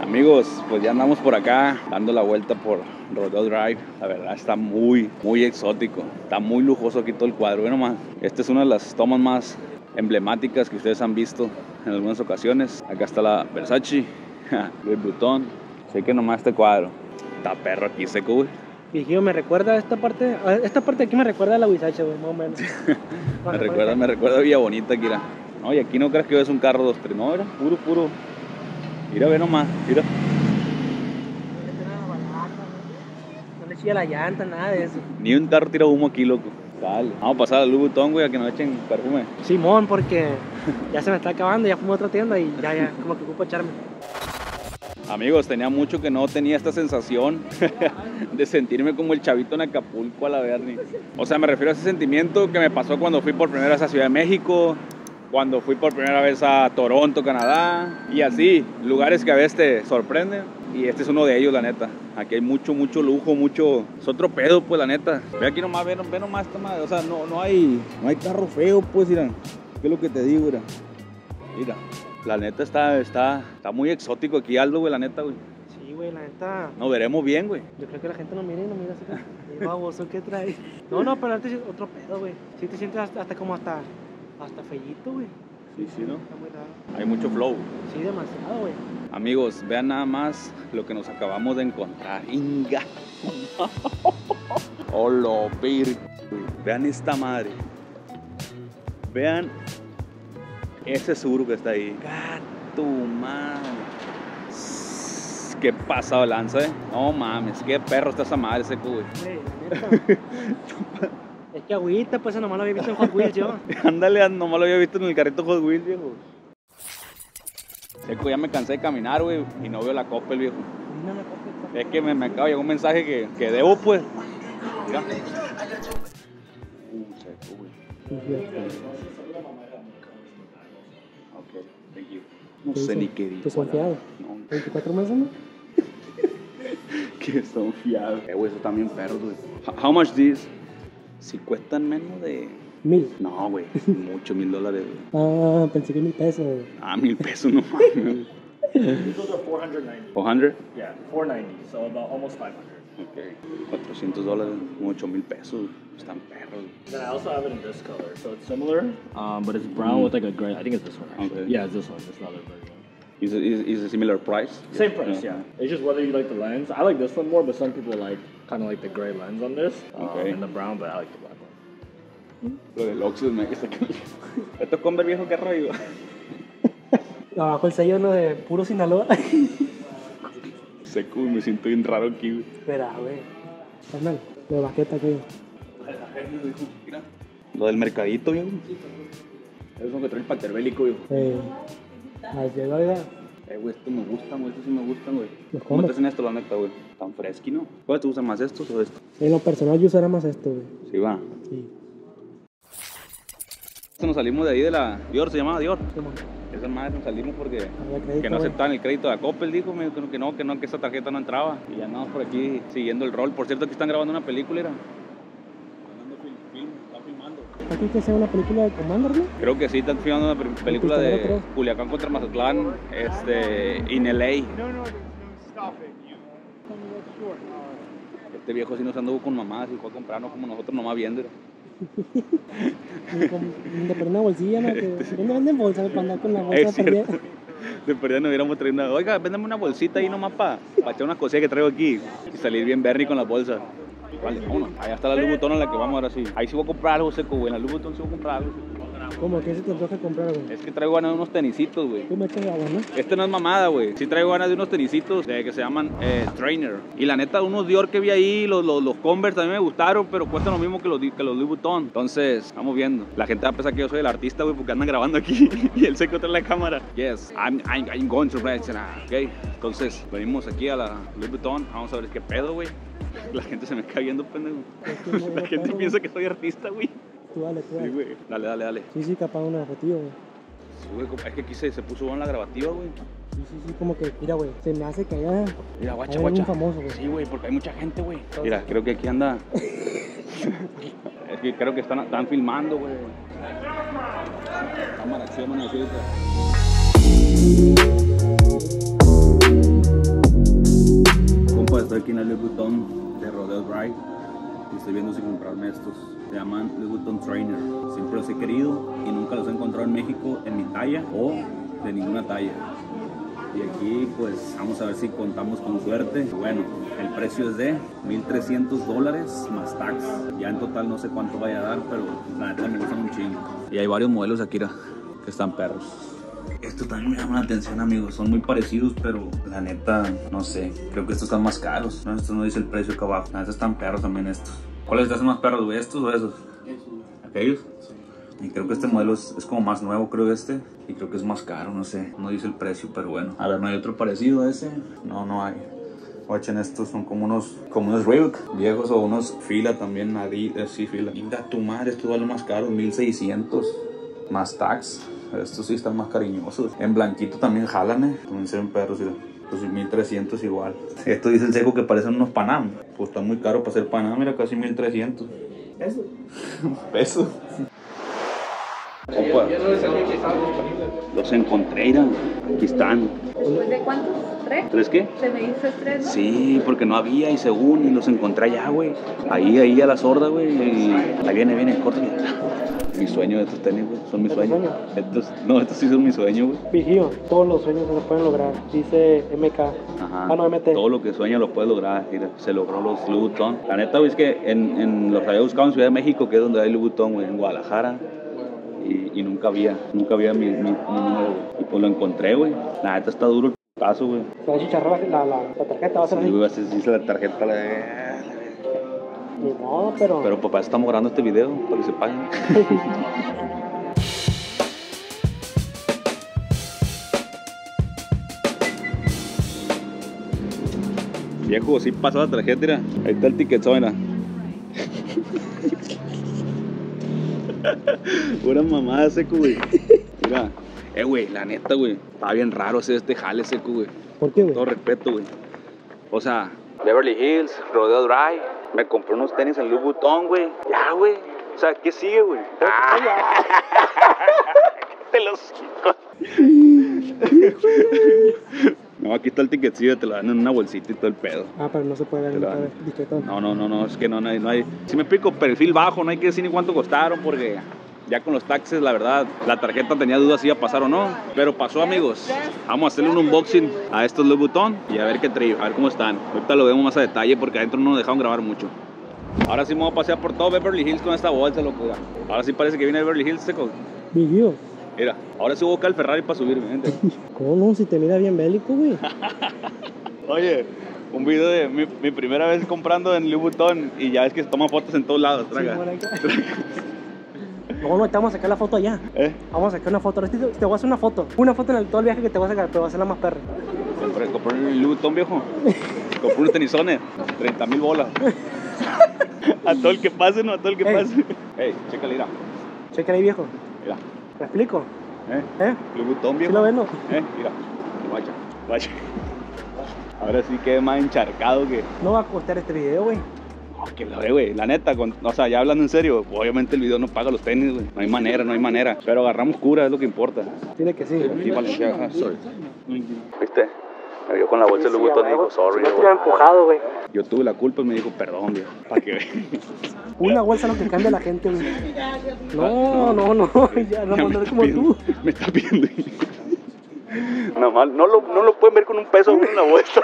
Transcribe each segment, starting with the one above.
Amigos, pues ya andamos por acá dando la vuelta por Rodeo Drive. La verdad está muy, muy exótico. Está muy lujoso aquí todo el cuadro. Bueno, más, esta es una de las tomas más emblemáticas que ustedes han visto en algunas ocasiones. Acá está la Versace, Louis Vuitton. Sé que nomás este cuadro. Está perro aquí seco, güey. Viejillo, me recuerda esta parte, esta parte aquí me recuerda a la Huizache, güey, más o menos. Me recuerda, me recuerda a Villa Bonita, Kira. No, y aquí no crees que es un carro dos. No, era puro, puro. Mira, ve nomás, mira. No le chilla la llanta, nada de eso. Ni un carro tira humo aquí, loco. Dale. Vamos a pasar a Louis Vuitton, güey, a que nos echen perfume. Simón, porque ya se me está acabando, ya fuimos a otra tienda y ya, ya, como que ocupo echarme. Amigos, tenía mucho que no tenía esta sensación de sentirme como el chavito en Acapulco a la Bernie. O sea, me refiero a ese sentimiento que me pasó cuando fui por primera vez a Ciudad de México, cuando fui por primera vez a Toronto, Canadá, y así, lugares que a veces te sorprenden. Y este es uno de ellos, la neta. Aquí hay mucho, mucho lujo, mucho... Es otro pedo, pues, la neta. Ve aquí nomás, ve, ve nomás esta madre. O sea, no, no hay... No hay carro feo, pues, mira. ¿Qué es lo que te digo, mira? Mira. La neta está, está, está muy exótico aquí, Aldo, güey, la neta, güey. Sí, güey, la neta, Nos veremos bien, güey. yo creo que la gente no mira y no mira así como, "Eh, baboso, ¿qué traes? No, no, pero antes es otro pedo, güey. Sí te sientes hasta, hasta como hasta, hasta fellito, güey. Sí, sí, ¿no? Está muy raro. Hay mucho flow. Sí, demasiado, güey. Amigos, vean nada más lo que nos acabamos de encontrar. Inga. Hola, vir. Vean esta madre. Vean ese sur que está ahí. Gato, madre. Qué pasado lanza, eh. No mames, qué perro está esa madre ese güey. Es que agüita, pues nomás lo había visto en Hot Wheels yo. Ándale, nomás lo había visto en el carrito Hot Wheels, viejo. Seco, ya me cansé de caminar, güey, y no veo la copa, el viejo. No copies, Es que me, me acaba de llegar un mensaje que, que debo, pues. Mira. Uh, seco, güey. Ok, thank you. No ¿Qué sé dice? ni qué. ¿Tú confiado? No, 24 meses, ¿no? que son fiados. Eh, güey, eso también perro, güey. How- How much this? Si cuestan menos de... Mil. No, güey, mucho, mil dólares, güey. Ah, pensé que mil pesos. Ah, mil pesos, no mames. Those are 490. 400? Yeah, 490. So about almost 500. Ok, 400 dólares, como 8 mil pesos. Están perros. Then I also have it in this color. So it's similar, um, but it's brown with like a gray. I think it's this one. Actually. Okay. Yeah, it's this one. It's the other version. Is it is, is a similar price? Same price, yeah. It's just whether you like the lens. I like this one more, but some people like kind of like the gray lens on this um, Okay. and the brown, but I like the black one. Lo del Oxxo me está Esto es Conver viejo, qué rollo. Abajo el sello no de puro Sinaloa. Seco, me siento bien raro aquí, güey. Espera, güey. Carnal, de baqueta aquí. Mira. Lo del mercadito, viejo. Es lo que trae el paterbélico, viejo. Eh, ahí llega, oiga. Eh, güey, esto me gustan, güey, estos sí me gustan, güey. ¿Cómo te hacen esto, la neta, güey? Tan fresqui, ¿no? ¿Cuál te gusta más, estos o estos? En lo personal yo usara más esto, güey. Sí, va. Sí. Nos salimos de ahí de la... Dior, se llamaba Dior. Simón. Esa madre nos salimos porque... Crédito, Que no aceptaban el crédito de Coppel, dijo, me dijo que no, que no, que esa tarjeta no entraba. Y ya andamos por aquí siguiendo el rol. Por cierto, aquí están grabando una película, era. Aquí que sea una película de Commander, ¿no? Creo que sí, están filmando una pe- película de tres. Culiacán contra Mazatlán, este, in LA. Este viejo sí nos anduvo con mamás y fue a comprar, no como nosotros nomás viendo. De poner una bolsilla, ¿no? Que, ¿Dónde venden bolsas para andar con la bolsa perdida? De perdida nos hubiéramos traído una. Oiga, véndame una bolsita ahí nomás para echar unas cosillas que traigo aquí y salir bien Bernie con las bolsas. Vale, vámonos. Allá está la Louis Vuitton en la que vamos ahora sí. Ahí sí voy a comprar algo seco, güey. En la Louis Vuitton sí voy a comprar algo. ¿Cómo? ¿Qué se te antoja comprar, güey? Es que traigo ganas de unos tenisitos, güey. Tú metes agua, ¿no? Este no es mamada, güey. Sí traigo ganas de unos tenisitos de, que se llaman eh, Trainer. Y la neta, unos Dior que vi ahí, los, los, los Converse también me gustaron, pero cuestan lo mismo que los, que los Louis Vuitton. Entonces, vamos viendo. La gente va a pensar que yo soy el artista, güey, porque andan grabando aquí y él se encuentra en la cámara. Yes, I'm, I'm, I'm going to rent, ok. Entonces, venimos aquí a la Louis Vuitton. Vamos a ver qué pedo, güey. La gente se me está viendo, pendejo. La gente piensa que soy artista, güey. Tú dale, tú Sí, dale. güey. Dale, dale, dale. Sí, sí, capaz un objetivo, güey. Sí, güey, es que aquí se, se puso buena la grabativa, güey. Sí, sí, sí, como que, mira, güey, se me hace que haya... Mira, guacha, Hay guacha. famoso, güey. Sí, güey, porque hay mucha gente, güey. Mira, creo que aquí anda. es que creo que están, están filmando, güey. Cámara, acción, mano, así, güey. aquí en el Vuitton de Rodeo Drive y estoy viendo si comprarme estos. Se llaman Louis Vuitton Trainer. Siempre los he querido y nunca los he encontrado en México en mi talla o de ninguna talla. Y aquí pues vamos a ver si contamos con suerte. Bueno, el precio es de 1.300 dólares más tax. Ya en total no sé cuánto vaya a dar, pero la neta me gustan un chingo. Y hay varios modelos aquí que están perros. Esto también me llama la atención amigos, son muy parecidos, pero la neta, no sé, creo que estos están más caros. No, esto no dice el precio acá abajo. La neta están perros también estos. ¿Cuáles te hacen más perros, güey? ¿Estos o esos? ¿Aquellos? Y creo que este modelo es, es como más nuevo, creo este. Y creo que es más caro, no sé. No dice el precio, pero bueno. A ver, ¿no hay otro parecido a ese? No, no hay. Watchen, estos son como unos, como unos Reebok viejos o unos fila también, Adidas, sí, fila. Inda tu madre, estos valen más caro, 1600 más tax. Estos sí están más cariñosos. En blanquito también jalan, eh. También se ven perros, mira. Pues 1300 igual. Esto dice el seco que parecen unos Panam. Pues está muy caro para ser Panam, mira, casi 1300 Eso. pesos. Opa, los encontré. Aquí están. ¿Pues ¿De cuántos? ¿Tres? ¿Tres qué? ¿Te me dices tres, no? Sí, porque no había y según y los encontré allá, güey. Ahí, ahí a la sorda, güey. Y ahí viene, viene, corta. Mi sueño de estos tenis, güey. Son mi ¿De tu sueño. sueño? Estos, no, estos sí son mi sueño, güey. Vigío, todos los sueños se los pueden lograr. Dice MK. Ajá. Ah, no, MT. Todo lo que sueña lo puede lograr. Mira, se logró los Louis Vuitton. La neta, güey, es que en, en los había buscado en Ciudad de México, que es donde hay Louis Vuitton, güey, en Guadalajara. Y, y nunca había, nunca había mi, mi, mi número, güey. Y pues lo encontré, güey. La neta está duro el paso, güey. Se va a chicharrar la, la, la tarjeta, va a ser Sí, así. güey, así dice la tarjeta. La... Ni modo, pero. Pero papá, estamos grabando este video para que se paguen. Viejo, sí pasó la tarjeta, mira. Ahí está el ticket, mira. Pura mamada seco, güey. Mira. Eh, güey, la neta, güey. Está bien raro hacer este jale seco, güey. ¿Por qué, güey? Todo respeto, güey. O sea, Beverly Hills, Rodeo Drive. Me compré unos tenis en Louis Vuitton, güey. Ya, güey. O sea, ¿qué sigue, güey? Te los No, aquí está el ticketcillo, te lo dan en una bolsita y todo el pedo. Ah, pero no se puede ver. Ver discreto. No, no, no, no, es que no, no hay, no hay. Si me explico, perfil bajo, no hay que decir ni cuánto costaron porque ya con los taxes, la verdad, la tarjeta tenía dudas si iba a pasar o no. Pero pasó, amigos. Vamos a hacerle un unboxing a estos Louis Vuitton y a ver qué trae, a ver cómo están. Ahorita lo vemos más a detalle porque adentro no nos dejaron grabar mucho. Ahora sí me voy a pasear por todo Beverly Hills con esta bolsa, locura. Ahora sí parece que viene Beverly Hills, seco. Vigío. Mira, ahora sí voy a buscar el Ferrari para subirme, gente. ¿Cómo? Si te mira bien bélico, güey. Oye, un video de mi, mi primera vez comprando en Louis Vuitton y ya ves que se toman fotos en todos lados, traga. Sí, No, no, te vamos a sacar la foto allá. ¿Eh? Vamos a sacar una foto. Te, te voy a hacer una foto. Una foto en el, todo el viaje que te voy a sacar, pero va a ser la más perra. Compré, un Vuitton viejo. Compré unos tenisones. 30 mil bolas. a todo el que pase, no, a todo el que Ey. pase. Ey, chécale, mira. Checa ahí, viejo. Mira. ¿Me explico? ¿Eh? ¿Eh? Louis Vuitton ¿Sí viejo. lo ven, no? ¿Eh? Mira. Guacha, guacha. Ahora sí quedé más encharcado que. No va a costar este video, güey. Que lo ve, güey. La neta, con- o sea, ya hablando en serio, obviamente el video no paga los tenis, güey. No hay manera, no hay manera. Pero agarramos cura, es lo que importa. Tiene que sí. Sí, Valenciaga, sorry. ¿Viste? Me vio con la bolsa de Louis Vuitton y dijo, sorry. No hubiera empujado, güey. Yo tuve la culpa y me dijo, perdón, viejo. Para que vean. Una bolsa es lo que cambia a la gente, güey. No, no, no. Ya no mandar está como pidiendo- tú. Me está pidiendo. Nada más, no lo, no lo pueden ver con un peso en una bolsa.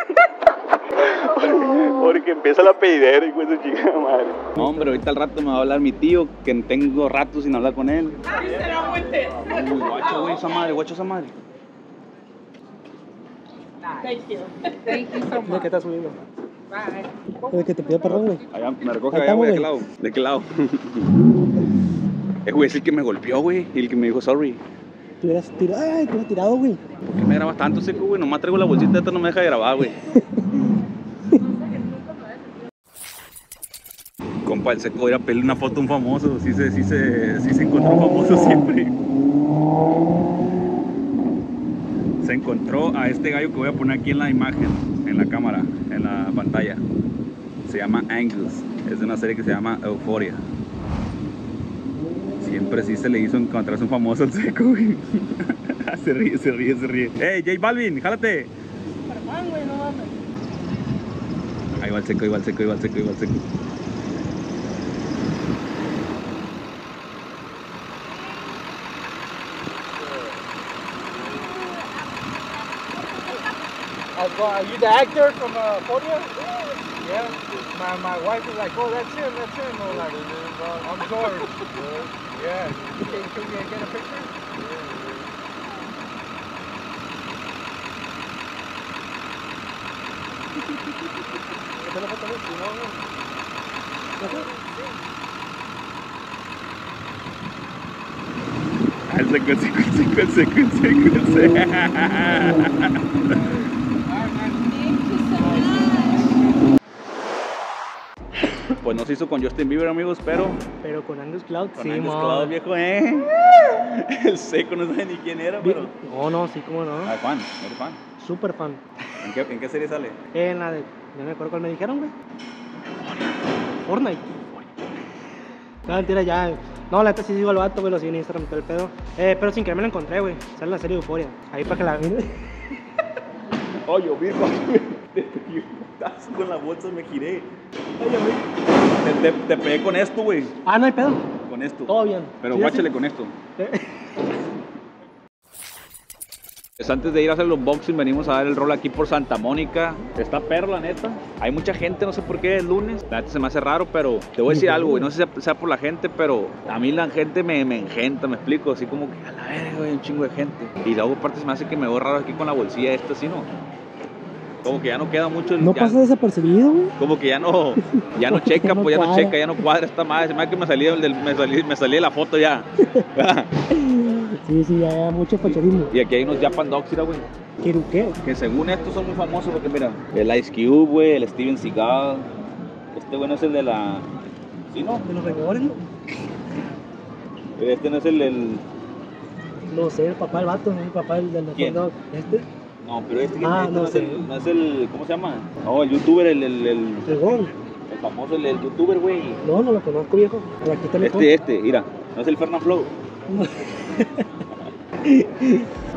Porque empieza la pedidera y su chica madre. No, hombre, ahorita al rato me va a hablar mi tío, que tengo rato sin hablar con él. Uy, guacho, güey, esa madre, guacho, esa madre. Thank you. Thank you so ¿De much. qué estás subiendo? Bye. ¿De que te pido perdón, güey? Allá, me recoge allá, güey, ¿de qué lado? ¿De qué lado? Eh, güey, es el que me golpeó, güey, y el que me dijo sorry. Te hubieras tirado, ay, te hubieras tirado, güey. ¿Por qué me grabas tanto, seco, güey? Nomás traigo la bolsita, esta no me deja de grabar, güey. Compa, el seco ir a pedirle una foto a un famoso. Sí se, sí se, sí se encontró un famoso siempre. Se encontró a este gallo que voy a poner aquí en la imagen, en la cámara, en la pantalla. Se llama Angus. Es de una serie que se llama Euphoria. Siempre sí se le hizo encontrarse un famoso al seco, güey. se ríe, se ríe, se ríe. ¡Ey, J Balvin, jálate! Ahí va el seco, ahí va el seco, ahí va el seco, ahí va el seco. Are you the actor from uh, Portia? Yeah. My, my wife is like, oh, that's him, that's him. I'm like, I'm George. yeah. Can, can we get a picture? Esta la foto de su, hizo con Justin Bieber, amigos, pero Pero con Angus Cloud, con sí, Angus mo. Cloud, viejo, ¿eh? El seco no sabe ni quién era, pero... No, no, sí, cómo no. Ah, fan, eres fan. Súper fan. ¿En qué, ¿En qué serie sale? En la de. No me acuerdo cuál me dijeron, güey. Fortnite. No, mentira, ya. No, la neta sí sigo al vato, güey, lo sigo en Instagram, todo el pedo. Eh, pero sin que me lo encontré, güey. Sale la serie Euforia. Ahí para que la miren. Oye, Virgo, te pegué un putazo con la bolsa, me giré. Te, te, te pegué con esto, güey. Ah, no hay pedo. Con esto. Todo bien. Pero Sí, guáchale sí. con esto. Pues antes de ir a hacer el unboxing, venimos a dar el rol aquí por Santa Mónica. Está perro, la neta. Hay mucha gente, no sé por qué es lunes. La neta se me hace raro, pero te voy a decir algo, güey. No sé si sea- por la gente, pero a mí la gente me, me engenta, me explico. Así como que a la verga, güey, un chingo de gente. Y luego, aparte, se me hace que me veo raro aquí con la bolsilla esta, ¿sí no? Como que ya no queda mucho. el- No ya- pasa desapercibido, güey. Como que ya no, ya no checa, Ya no pues ya no checa, ya no cuadra esta madre. Se me hace que me salí, del, me salí, me salí de la foto ya. Sí, sí, ya, mucho facharismo. y aquí hay unos Japan Dogs, güey. ¿Quiero qué? Que según estos son muy famosos porque mira, el Ice Cube, güey, el Steven Seagal. Este güey no es el de la. ¿Sí, no? ¿De los Vengadores, no? Este no es el del. No sé, el papá del vato, no el papá del, del ¿Quién? dog. ¿Este? No, pero este, Ah, este no no, es el, no es el. ¿Cómo se llama? No, el youtuber, el, el, el, ¿El el famoso, el, el youtuber, güey. No, no lo conozco, viejo. Pero aquí está mi Este, este, mira, no es el Fernand Flow.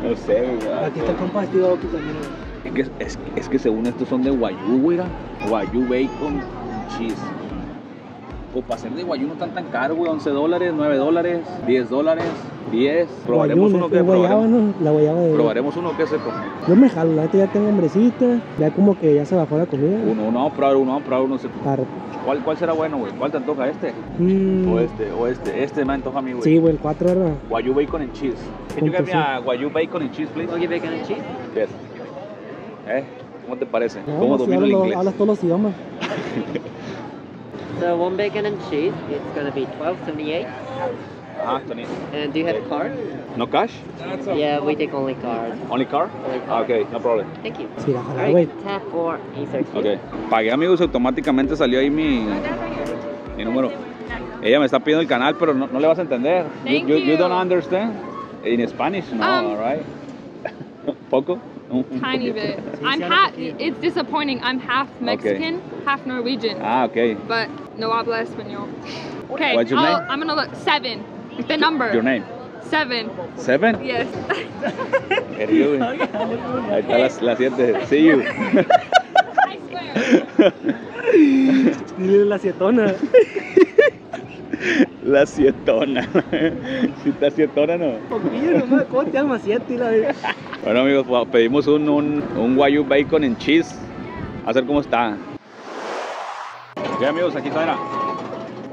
No sé, güey. Aquí está el compa Steve Aoki también, güey. Es que, es, es que según estos son de Wagyu, güey. Wagyu bacon cheese. O para ser de Wagyu no están tan caros, güey. 11 dólares, 9 dólares, 10 dólares, 10. Probaremos Guayú, uno que guayaba, probaremos, ¿no? La guayaba de... probaremos uno que seco. Yo me jalo, la neta ya tengo hambrecita. Ya como que ya se bajó la comida. Uno, uno, vamos a probar uno, vamos a probar uno. Arre. ¿Cuál, ¿Cuál será bueno, güey? ¿Cuál te antoja? ¿Este? Mm, O este, o este. Este me antoja a mí, güey. Sí, güey, el 4 era... Wagyu bacon and cheese. Can you me sí. a Wagyu bacon and cheese, please? Wagyu bacon and cheese? Yes. ¿Eh? ¿Cómo te parece? No, ¿Cómo si domino el inglés? hablas todos los idiomas. So one bacon and cheese, it's gonna be 12.78. Ah, Tony. And do you have card? ¿No cash? Yeah, we take only card. ¿Only car? Only Ah, card. ok, no problem. Thank you. Sí, Alright, güey. tap for E13. Ok. Pagué amigos, automáticamente salió ahí mi, mi número. Ella me está pidiendo el canal, pero no, no le vas a entender. Thank you, you, you. don't understand? In Spanish? No, Um, alright. ¿Poco? Un- un Tiny bit. I'm half. It's disappointing. I'm half Mexican, half Norwegian, Ah, ok. but no habla español. Okay, What's your I'll- name? I'm gonna look seven. The number. Your name? Seven. Seven? Yes. Very good. Ahí está las, las siete. See you. I swear. Dile la sietona. La sietona. Si está sietona, no. Poquillo nomás, ¿cómo te llamas? Siete la. Bueno amigos, pues, pedimos un, un, un Wagyu Bacon en cheese. A ver cómo está. Ok amigos, aquí está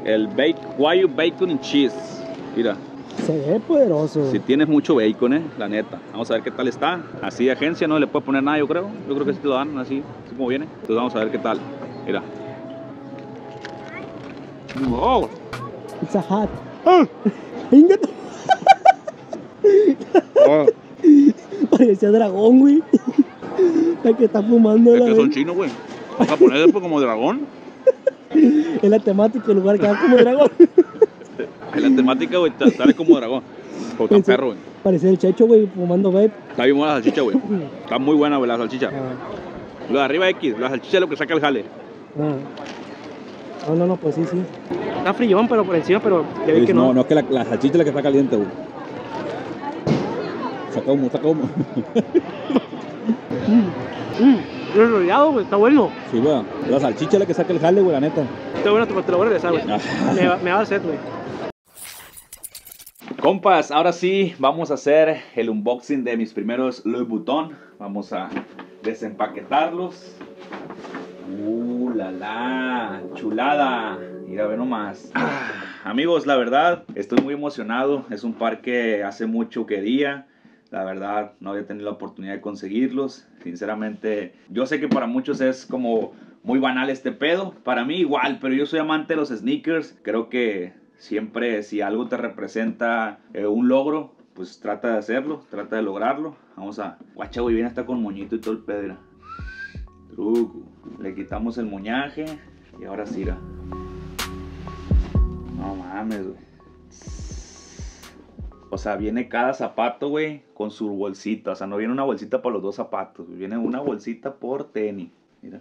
el bake, Wagyu Bacon en cheese. Mira, Se ve poderoso. si tienes mucho bacon, eh, la neta. Vamos a ver qué tal está. Así de agencia no le puede poner nada, yo creo. Yo creo que sí te lo dan así, así como viene. Entonces vamos a ver qué tal. Mira. Wow. It's a hat. Venga, Oh, parecía dragón, güey. La que está fumando es que son chinos, güey. Vamos a poner después como dragón. Es la temática del lugar que va como dragón. Es la temática, güey. Sale como dragón. O tan perro, güey. Parecía el checho, güey, fumando vape. Está bien buena la salchicha, güey. Está muy buena, güey, la salchicha. Ah, Lo de arriba X, la salchicha es lo que saca el jale. ah. No, no, no, pues sí, sí. Está frillón, pero por encima, pero ya vi que no. es que la, la salchicha es la que está caliente, güey. Saca humo, saca humo. Mm, mm. El enrollado, güey, está bueno. Sí, güey. La salchicha es la que saca el jale, güey, la neta. Está bueno, te, te lo voy a regresar, güey. Ah. Me, va- me va a hacer, güey. Compas, ahora sí vamos a hacer el unboxing de mis primeros Louis Vuitton. Vamos a desempaquetarlos. Uh, la la, chulada. Mira, ve nomás. Ah, amigos, la verdad, estoy muy emocionado. Es un par que hace mucho quería. La verdad, no había tenido la oportunidad de conseguirlos. Sinceramente, yo sé que para muchos es como muy banal este pedo. Para mí igual, pero yo soy amante de los sneakers. Creo que siempre si algo te representa eh, un logro, pues trata de hacerlo, trata de lograrlo. Vamos a... Guacha, güey, viene hasta con moñito y todo el pedo. Truco. Le quitamos el moñaje y ahora sí. No mames, güey. O sea, viene cada zapato, güey, con su bolsita. O sea, no viene una bolsita para los dos zapatos. Viene una bolsita por tenis. Mira.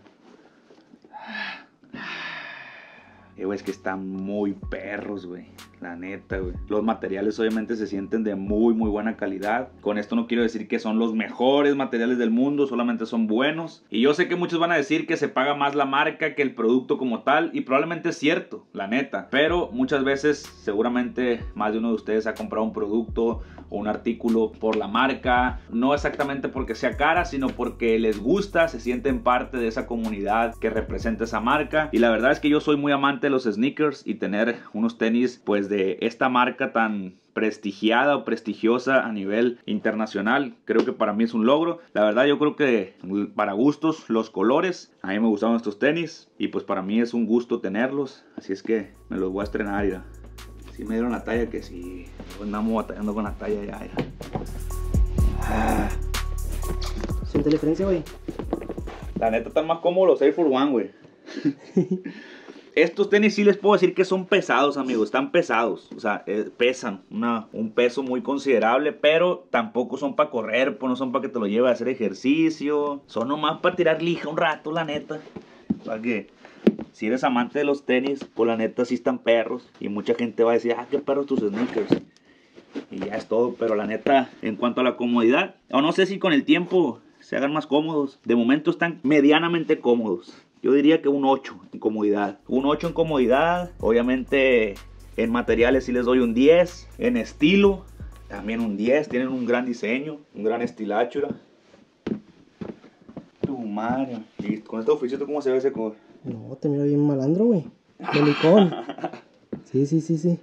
Eh, es que están muy perros, güey. La neta, güey. Los materiales obviamente se sienten de muy, muy buena calidad. Con esto no quiero decir que son los mejores materiales del mundo, solamente son buenos. Y yo sé que muchos van a decir que se paga más la marca que el producto como tal. Y probablemente es cierto, la neta. Pero muchas veces, seguramente más de uno de ustedes ha comprado un producto o un artículo por la marca. No exactamente porque sea cara, sino porque les gusta, se sienten parte de esa comunidad que representa esa marca. Y la verdad es que yo soy muy amante de los sneakers y tener unos tenis pues de esta marca tan prestigiada o prestigiosa a nivel internacional. Creo que para mí es un logro. La verdad yo creo que para gustos los colores. A mí me gustaban estos tenis y pues para mí es un gusto tenerlos. Así es que me los voy a estrenar. Ya. Sí me dieron la talla que sí. Andamos batallando con la talla ya. ya. Ah, Siente la diferencia, güey. la neta están más cómodos los Air Force One, güey. Estos tenis sí les puedo decir que son pesados, amigos. Están pesados. O sea, eh, pesan una- un peso muy considerable. Pero tampoco son para correr. Pues no son para que te lo lleve a hacer ejercicio. Son nomás para tirar lija un rato, la neta. Para que si eres amante de los tenis, pues la neta sí están perros. Y mucha gente va a decir, ah, qué perros tus sneakers. Y ya es todo. Pero la neta, en cuanto a la comodidad, o no sé si con el tiempo se hagan más cómodos. De momento están medianamente cómodos. Yo diría que un 8 en comodidad. Un 8 en comodidad. Obviamente en materiales sí les doy un 10. En estilo también un 10. Tienen un gran diseño. Un gran estilacho. mira. Tu madre. Y con este oficio, ¿cómo se ve ese color? No, te miro bien malandro, güey. Delicón. Sí, sí, sí, sí.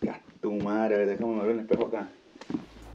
Ya, tu madre, a ver, déjame ver el espejo acá.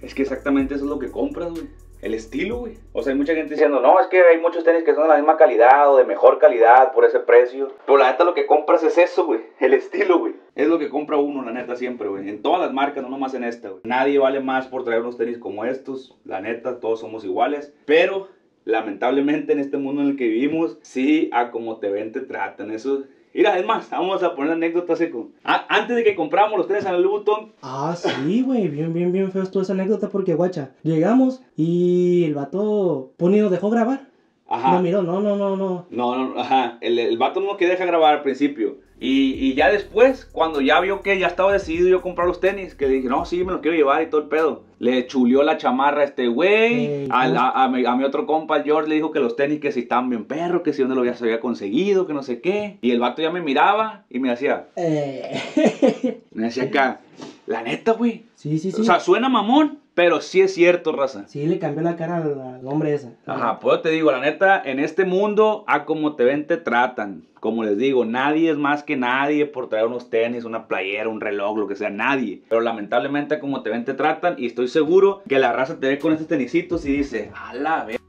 Es que exactamente eso es lo que compras, güey. El estilo, güey. O sea, hay mucha gente diciendo, no, es que hay muchos tenis que son de la misma calidad o de mejor calidad por ese precio. Pero la neta lo que compras es eso, güey. El estilo, güey. Es lo que compra uno, la neta, siempre, güey. En todas las marcas, no nomás en esta, güey. Nadie vale más por traer unos tenis como estos. La neta, todos somos iguales. Pero, lamentablemente, en este mundo en el que vivimos, sí, a como te ven, te tratan. Eso... Mira, es más, vamos a poner anécdota seco. Antes de que compramos los tenis en el Vuitton, Ah, sí, güey. Bien, bien, bien feo estuvo esa anécdota porque, guacha, llegamos y el vato, ni nos dejó grabar. Ajá. No miró, no, no, no, no. No, no, ajá. El, el vato no que deja grabar al principio. Y, y ya después, cuando ya vio que ya estaba decidido yo comprar los tenis, que dije, no, sí, me los quiero llevar y todo el pedo. Le chulió la chamarra a este güey. A, a mi, a mi otro compa, George, le dijo que los tenis que si estaban bien perros, que si dónde lo había, se había conseguido, que no sé qué. Y el vato ya me miraba y me hacía, Eh. me decía acá, la neta, güey. sí, sí, sí. O sea, suena mamón, pero sí es cierto, raza. sí, le cambió la cara al, al hombre ese. Ajá, pues te digo, la neta, en este mundo, a como te ven, te tratan. Como les digo, nadie es más que nadie por traer unos tenis, una playera, un reloj, lo que sea, nadie. Pero lamentablemente, a como te ven, te tratan. Y estoy seguro que la raza te ve con estos tenisitos y dice, a la ver.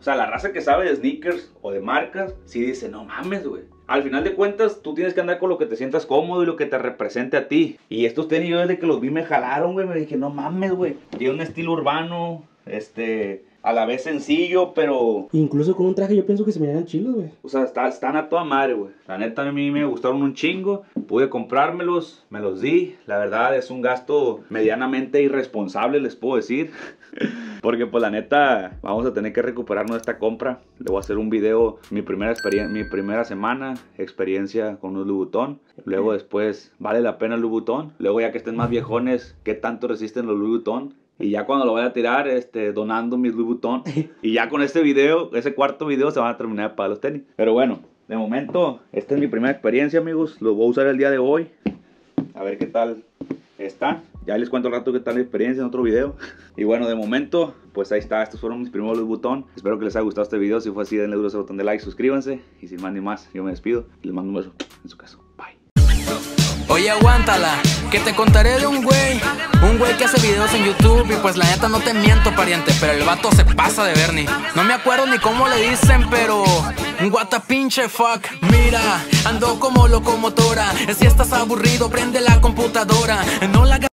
O sea, la raza que sabe de sneakers o de marcas, sí dice, no mames, güey. Al final de cuentas, tú tienes que andar con lo que te sientas cómodo y lo que te represente a ti. Y estos tenis, yo desde que los vi me jalaron, güey. Me dije, no mames, güey. Tiene un estilo urbano, este, a la vez sencillo, pero Incluso con un traje yo pienso que se mirarían chilos, güey. o sea, está- están a toda madre, güey. La neta a mí me gustaron un chingo. Pude comprármelos, me los di. La verdad es un gasto medianamente irresponsable, les puedo decir. Porque pues la neta vamos a tener que recuperarnos de esta compra. Le voy a hacer un video, mi primera, experien- mi primera semana, experiencia con un Louis Vuitton. Luego después, ¿vale la pena el Louis Vuitton? Luego ya que estén más viejones, ¿qué tanto resisten los Louis Vuitton? Y ya cuando lo vaya a tirar, este, donando mis Louis Vuitton. Y ya con este video, ese cuarto video, se van a terminar para los tenis. Pero bueno, de momento, esta es mi primera experiencia, amigos. Lo voy a usar el día de hoy. A ver qué tal está. Ya les cuento al rato qué tal la experiencia en otro video. Y bueno, de momento, pues ahí está. Estos fueron mis primeros Louis Vuitton. Espero que les haya gustado este video. Si fue así, denle duro ese botón de like, suscríbanse. Y sin más ni más, yo me despido les mando un beso en su caso. Oye, aguántala, que te contaré de un güey. Un güey que hace videos en YouTube y pues la neta no te miento, pariente, pero el vato se pasa de Bernie. No me acuerdo ni cómo le dicen, pero. What a pinche fuck. Mira, ando como locomotora. Si estás aburrido, prende la computadora. No la